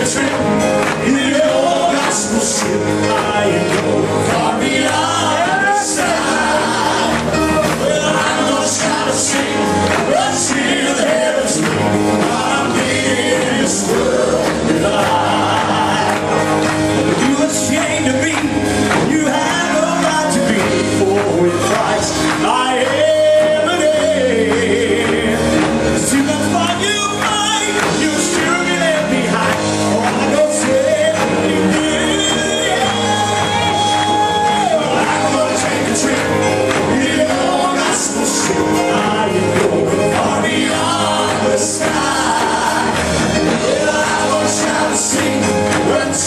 Миллион раз пустынная дом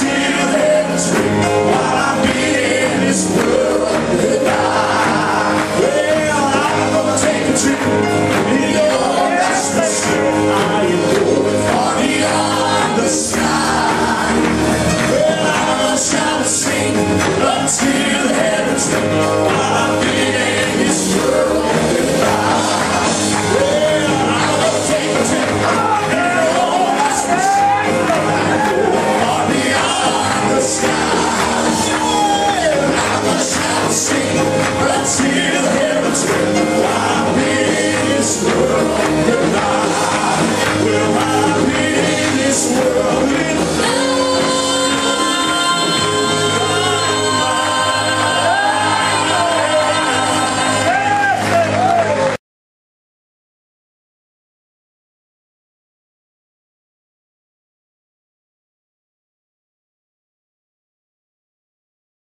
see. this.